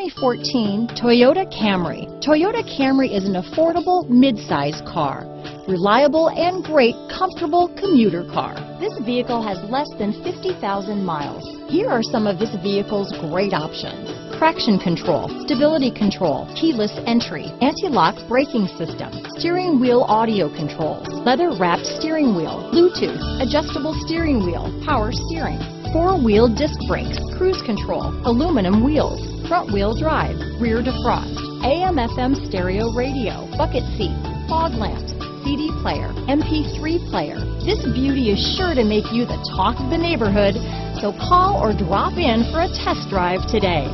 2014 Toyota Camry. Toyota Camry is an affordable midsize car. Reliable and great comfortable commuter car. This vehicle has less than 50,000 miles. Here are some of this vehicle's great options. Traction control, stability control, keyless entry, anti-lock braking system, steering wheel audio controls, leather wrapped steering wheel, Bluetooth, adjustable steering wheel, power steering, four-wheel disc brakes, cruise control, aluminum wheels, front wheel drive, rear defrost, AM FM stereo radio, bucket seats, fog lamps, CD player, MP3 player. This beauty is sure to make you the talk of the neighborhood, so call or drop in for a test drive today.